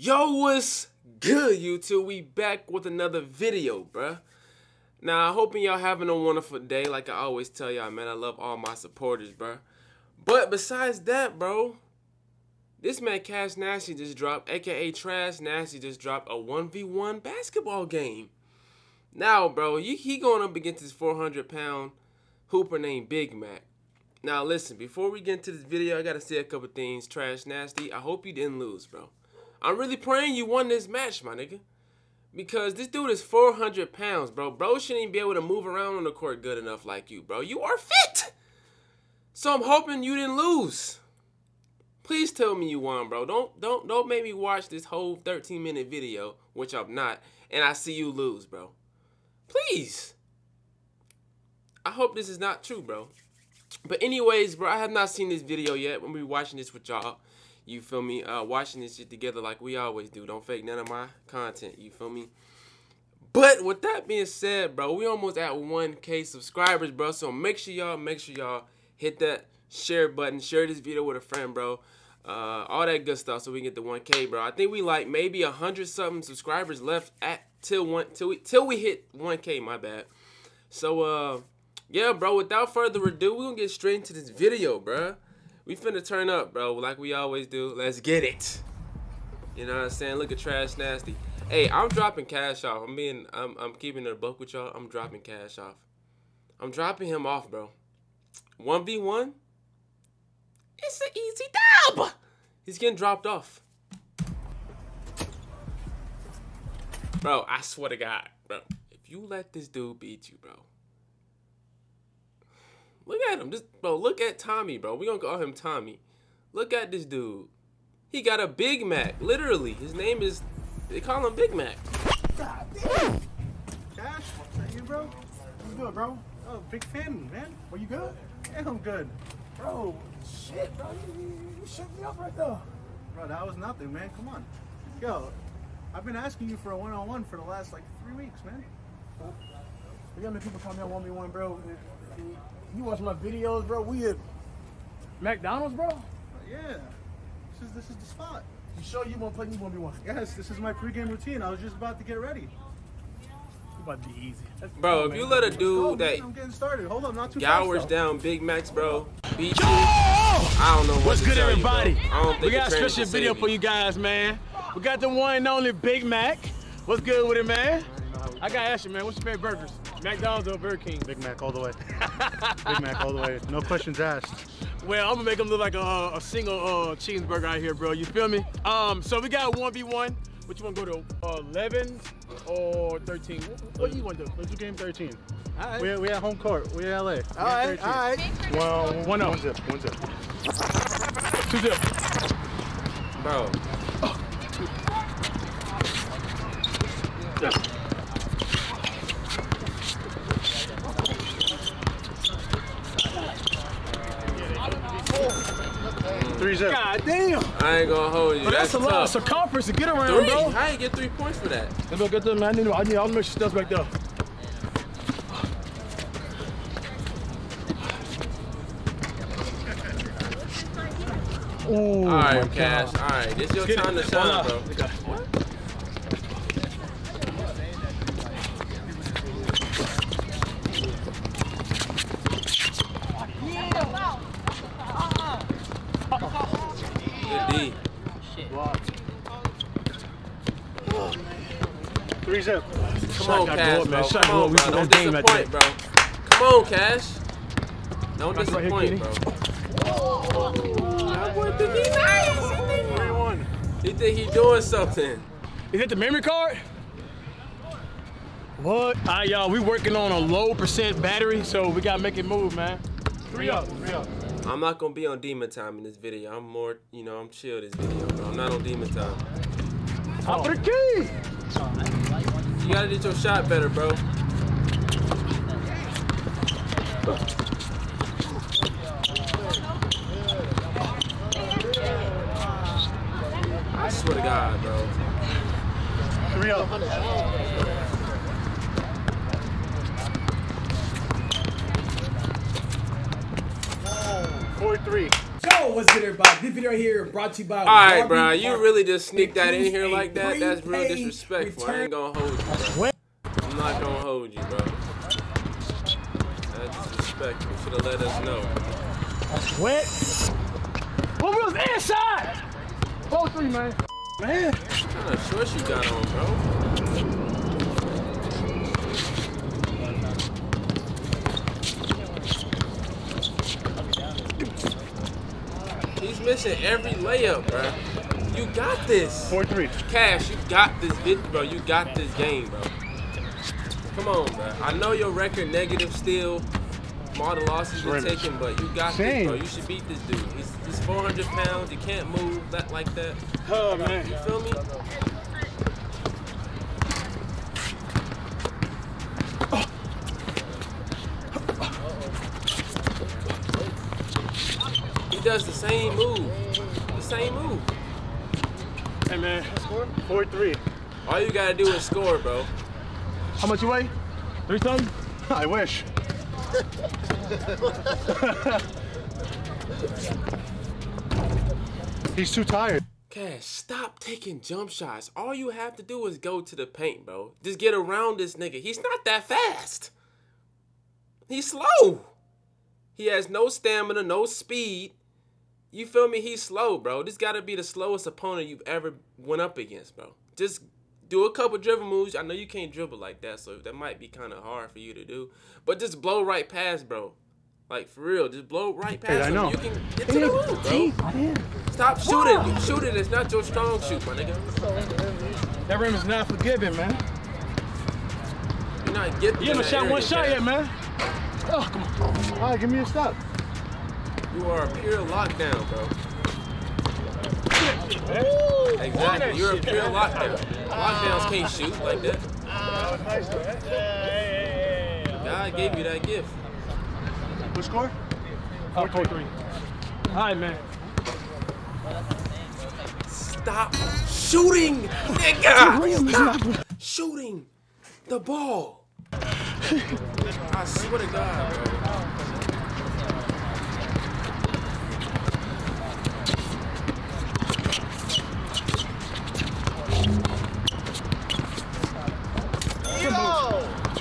Yo, what's good, YouTube? We back with another video, bruh. Now, I'm hoping y'all having a wonderful day. Like I always tell y'all, man, I love all my supporters, bruh. But besides that, bro, this man Cash Nasty just dropped, aka Trash Nasty just dropped a 1v1 basketball game. Now, bro, he going up against this 400 pound hooper named Big Mac. Now, listen, before we get into this video, I gotta say a couple things. Trash Nasty, I hope you didn't lose, bro. I'm really praying you won this match, my nigga. Because this dude is 400 pounds, bro. Bro shouldn't even be able to move around on the court good enough like you, bro. You are fit. So I'm hoping you didn't lose. Please tell me you won, bro. Don't don't don't make me watch this whole 13 minute video, which I'm not, and I see you lose, bro. Please. I hope this is not true, bro. But anyways, bro, I have not seen this video yet. When We'll be watching this with y'all. You feel me? Uh, watching this shit together like we always do. Don't fake none of my content. You feel me? But with that being said, bro, we almost at 1K subscribers, bro. So make sure y'all, make sure y'all hit that share button. Share this video with a friend, bro. Uh, all that good stuff so we get the 1K, bro. I think we like maybe a hundred something subscribers left at till one till we till we hit 1K. My bad. So uh, yeah, bro. Without further ado, we gonna get straight into this video, bro. We finna turn up, bro, like we always do. Let's get it. You know what I'm saying? Look at Trash Nasty. Hey, I'm dropping cash off. I'm being, I'm, I'm keeping it a book with y'all. I'm dropping cash off. I'm dropping him off, bro. 1v1? It's an easy dub. He's getting dropped off. Bro, I swear to God, bro. If you let this dude beat you, bro, Look at him. Just bro, look at Tommy, bro. We gonna call him Tommy. Look at this dude. He got a Big Mac. Literally. His name is they call him Big Mac. God damn. Cash, is that you, bro? You good, bro? Oh, big fan, man. Were you good? Yeah, I'm good. Bro, shit, bro. You, you, you shook me up right there. Bro, that was nothing, man. Come on. Yo, I've been asking you for a one-on-one for the last, like, three weeks, man. We got many people call me on 1v1, bro. You watch my videos, bro. We at McDonald's, bro. Uh, yeah. This is this is the spot. You sure you want to play me one v one? Yes. This is my pregame routine. I was just about to get ready. It's about to be easy. That's bro, if you let a dude that I'm getting started. Hold on, not too hours down Big Macs, bro. Beat you. I don't know what What's good, everybody? You, we got a special video for you guys, man. We got the one and only Big Mac. What's good with it, man? I gotta ask you, man. What's your favorite burgers? McDonald's or Burger King? Big Mac all the way. Big Mac all the way. No questions asked. Well, I'm gonna make them look like a, a single uh, cheeseburger out here, bro. You feel me? Um, so we got 1v1. Which one you wanna go to uh, 11 or 13? What, do you want to do? Let's do game 13. All right. We're, we at home court. We're LA. All right, all right. Well, one up. One zip, one zip. Two zip. Bro. Yeah. Three zip. God damn. I ain't gonna hold you. But that's, that's a lot of circumference to get around, three. bro. I ain't get three points for that. Let me get them, man. I need, I need all the extra stuff back there. Ooh, all right, oh Cash. All right, this your time to shine, bro. Come on, Cash, bro. Come on, bro. Don't disappoint, bro. Come on, Cash. Don't disappoint, bro. That boy think he nice. He think he doing something. Is it the memory card? What? All right, y'all, we working on a low percent battery, so we gotta make it move, man. Three up, three up. I'm not gonna be on demon time in this video. I'm more, you know, I'm chill this video, bro. I'm not on demon time. Top of the key! You gotta get your shot better, bro. I swear to God, bro. Three up. Four three. Yo, what's good, everybody? This video right here brought to you by. All right, Barbie bro. You really just sneak that in here like that? That's real prepaid disrespectful. I ain't gonna hold you. I'm not gonna hold you, bro. That's disrespectful. You should have let us know. Wet. What was inside? Four three, man. Man. What kind of shorts you got on, bro? Missing every layup, bro. You got this. Four three. Cash, you got this bro. You got this game, bro. Come on, bro. I know your record negative still. All the losses you're taking, but you got Same. this, bro. You should beat this dude. He's, he's 400 pounds. You can't move that like that. Oh man. You feel me? Does the same move. The same move. Hey man. Four three. All you gotta do is score, bro. How much you weigh? Three something? I wish. He's too tired. Cash, stop taking jump shots. All you have to do is go to the paint, bro. Just get around this nigga. He's not that fast. He's slow. He has no stamina, no speed. You feel me? He's slow, bro. This gotta be the slowest opponent you've ever went up against, bro. Just do a couple dribble moves. I know you can't dribble like that, so that might be kind of hard for you to do. But just blow right past, bro. Like for real, just blow right past I him. know. You can get to the hoop, bro. Stop shooting. You shoot it. It's not your strong shoot, my nigga. That rim is not forgiving, man. You're not getting. You in haven't shot one shot yet, man. Oh, come on. All right, give me a step. You are a pure lockdown, bro. Exactly. You're a pure lockdown. Lockdowns can't shoot like that. God gave you that gift. What score? Oh, four three. All right, man. Stop shooting, nigga. Stop shooting the ball. I swear to God, bro.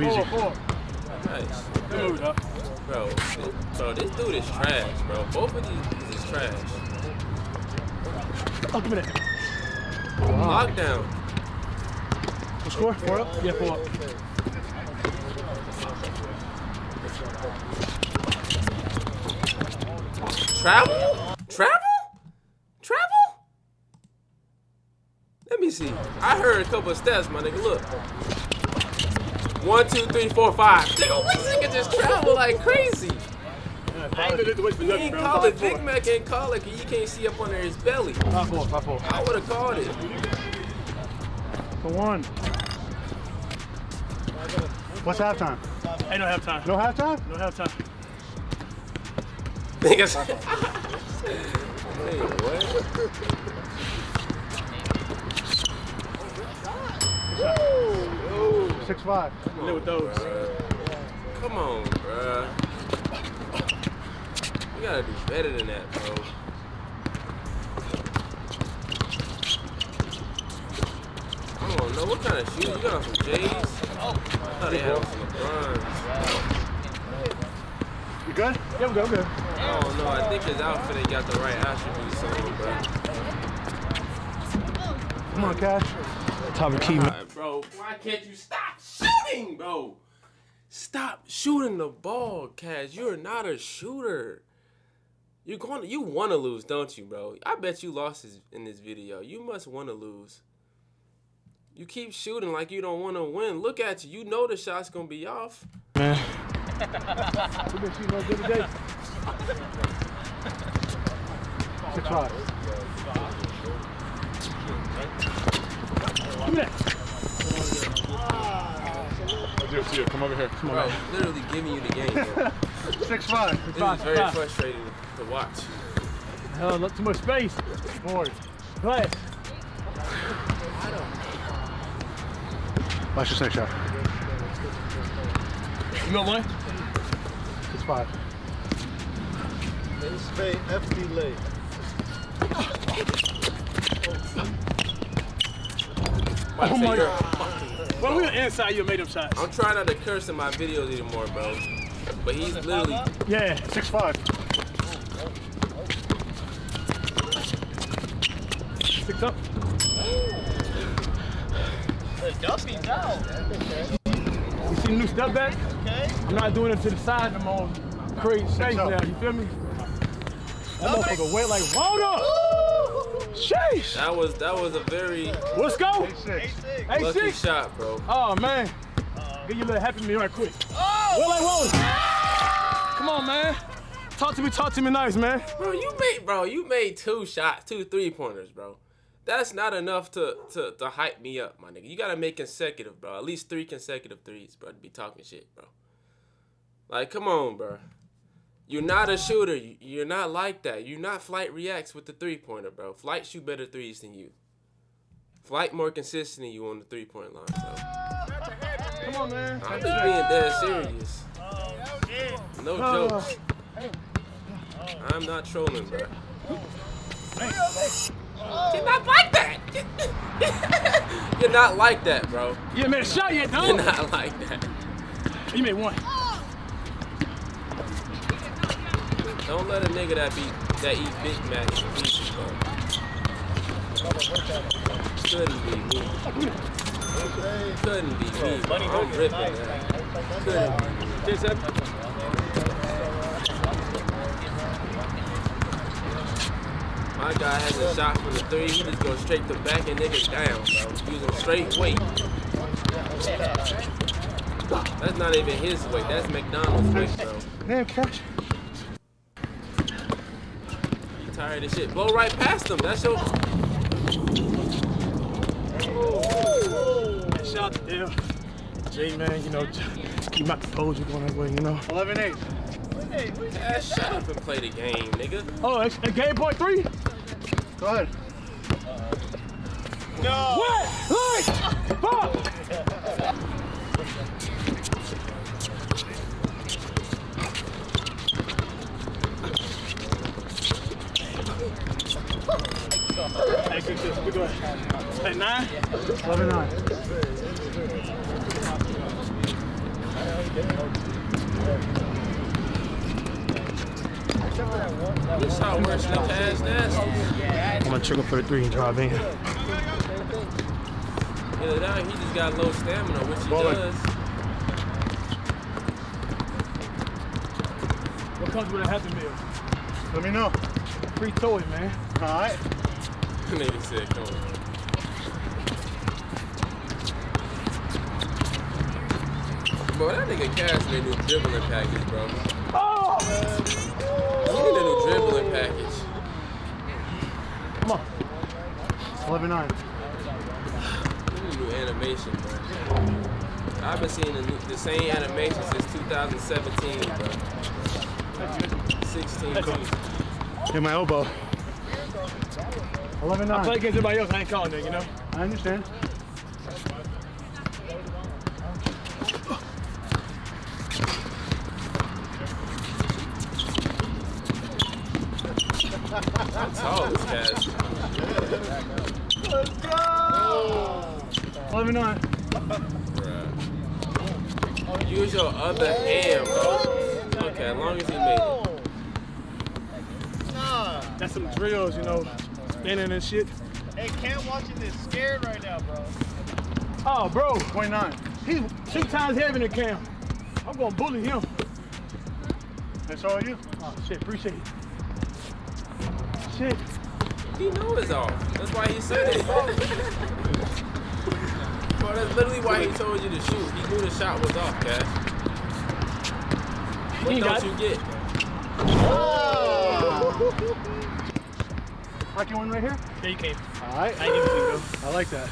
Too easy. Four, four. Nice. Good move, dog. Bro, this, bro, this dude is trash, bro. Both of these dudes is trash. Oh, give me that. Lockdown. What score? Four up? Yeah, four. Travel? Travel? Travel? Let me see. I heard a couple of steps, my nigga. Look. One, two, three, four, five. Nigga, what nigga just travel like crazy? I ain't gonna wait for He nothing, ain't bro. call it Big four. Mac ain't call it 'cause you can't see up under his belly. Five, four, five, four. I would have called it. For one. What's halftime? Ain't no half time. No halftime? No half time. Niggas. Nigga, what? Six five. Live with those. Bruh. Come on, bruh. You gotta do better than that, bro. I don't know what kind of shoes you got on some J's. I thought they had on some LeBrons. You good? Yeah, I'm good, I'm good. I don't know. I think his outfit ain't got the right attributes on, him, bro. Come on, Cash. Top of key, man. Alright, bro. Why can't you stop shooting, bro? Stop shooting the ball, Cash. You're not a shooter. You're going. To, you want to lose, don't you, bro? I bet you lost in this video. You must want to lose. You keep shooting like you don't want to win. Look at you. You know the shot's gonna be off. Man. We've been shooting all day today. Six five. Give me that. Do it to you. Come over here. Come Bro, literally giving you the game, bro. Six five. This is Five, very five. frustrating to watch. Oh, look, too much space. Forward. Glass. Watch your second shot. You got one? Six five. Ace Bay FB late. Oh my God. Well, we were inside. You made them shots. I'm trying not to curse in my videos anymore, bro. But he's literally Yeah. Six five. Six up. Duffy down. You see the new step back? Okay. I'm not doing it to the side. I'm on crazy shape now. You feel me? That motherfucker wet like water. Sheesh. that was that was a very Let's go. Six. Hey, lucky six. shot, bro. Oh man. Get your little happy meal right quick. Oh! Wet like water. Come on, man. Talk to me. Talk to me nice, man. Bro, you made bro, you made two shots, two three pointers, bro. That's not enough to, to to hype me up, my nigga. You gotta make consecutive, bro. At least three consecutive threes, bro, to be talking shit, bro. Like, come on, bro. You're not a shooter. You- You're not like that. You're not Flight reacts with the three pointer, bro. Flight shoot better threes than you. Flight more consistent than you on the three point line. So Come on, man. I'm just being dead serious. No Oh. jokes. I'm not trolling, bro. You're not like that. You're not like that, bro. You ain't made a shot yet, You're not like that. You made one. Don't let a nigga that be that eat Big Macs and pieces, bro. Couldn't be me. Couldn't be me. Bro. I'm ripping that. Couldn't be. Just. My guy has a shot from the three. He just goes straight to back and niggas down, bro. Using straight weight. That's not even his weight. That's McDonald's weight, bro. Damn catch. You tired of shit. Blow right past them. That's your. Shout out to Dale. Jay, man, you know, keep my composure going that way, you know. 11 8. Ah, shut up and play the game, nigga. Oh, it's a game point three? Go ahead. What? Like, fuck! Hey, good, good, good, good. At nine? 11 9. This shot worse than the pass nasty. I'm gonna trickle for the three and drive in. Either that, or he just got low stamina, which he Ball does. What comes with a happy meal? Let me know. Free toy, man. All right. Nigga said, come on. Bro, that nigga Cash made a new dribbling package, bro. Oh! He need a new dribbling package. Come on. 11 9. He need a new animation, bro. I've been seeing the, new, the same animation since 2017, bro. 16 Hit my elbow. 11 I play against everybody else, I ain't calling it, you know? I understand. How tall is Cash? 11 9. Bruh. Use your other hand, bro. Okay, as long as he made it. Nah. That's some drills, you know, spinning and shit. Hey, Cam watching this scared right now, bro. Oh, bro, 29. he's two times heavier than Cam. I'm gonna bully him. That's all you? Oh, shit, appreciate it. Shit. He know it's off. That's why he said it. Oh. bro, that's literally why he told you to shoot. He knew the shot was off, Cash. What He don't got- you get? Oh. Hockey one right here? Yeah, you came. All right. I ain't even think though. I like that.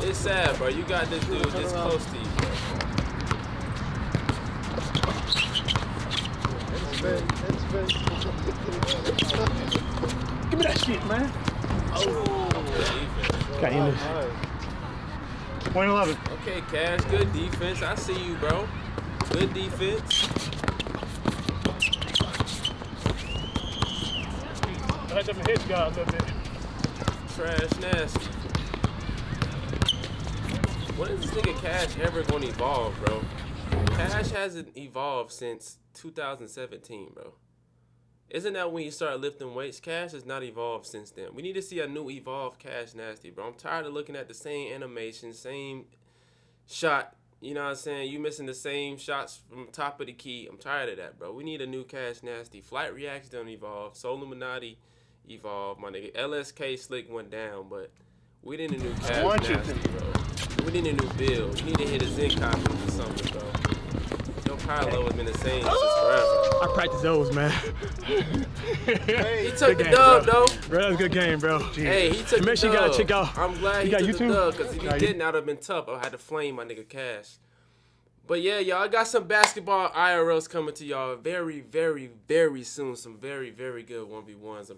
It's sad, bro. You got this dude this close to you. Give me that shit, man. Defense. Got in this. Point 11. Okay, Cash, good defense. I see you, bro. Good defense. Had them got a little bit. Trash nasty. When is this nigga Cash ever gonna evolve, bro? Cash hasn't evolved since 2017, bro. Isn't that when you start lifting weights? Cash has not evolved since then. We need to see a new evolved Cash Nasty, bro. I'm tired of looking at the same animation, same shot. You know what I'm saying? You missing the same shots from top of the key. I'm tired of that, bro. We need a new Cash Nasty. Flight Reacts don't evolve. Soul Illuminati evolved. My nigga LSK Slick went down, but we need a new Cash want you Nasty, bro. We need a new build. We need to hit a Zen copy or something, bro. Your power level has been the same since forever. I practice those, man. He took Good the game, dub, bro. though. Bro, that was a good game, bro. Hey, he took Make the sure you dub. gotta check out- I'm glad he you got took the dub because if he Got didn't, that would have been tough. I had to flame my nigga Cash. But yeah, y'all, I got some basketball IRLs coming to y'all very, very, very soon. Some very, very good one v ones.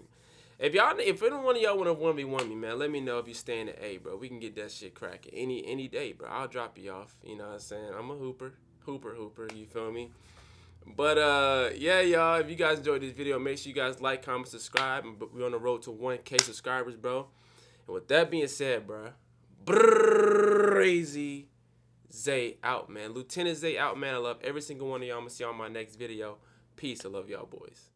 If y'all, if any one of y'all want to one v one me, man, let me know if you staying at A, bro. We can get that shit cracking any any day, bro. I'll drop you off. You know what I'm saying? I'm a hooper, hooper, hooper. You feel me? But uh, yeah, y'all. If you guys enjoyed this video, make sure you guys like, comment, subscribe. And we're on the road to 1K subscribers, bro. And with that being said, bro, Brazy Xay out, man. Lieutenant Xay out, man. I love every single one of y'all. I'm gonna see y'all on my next video. Peace. I love y'all, boys.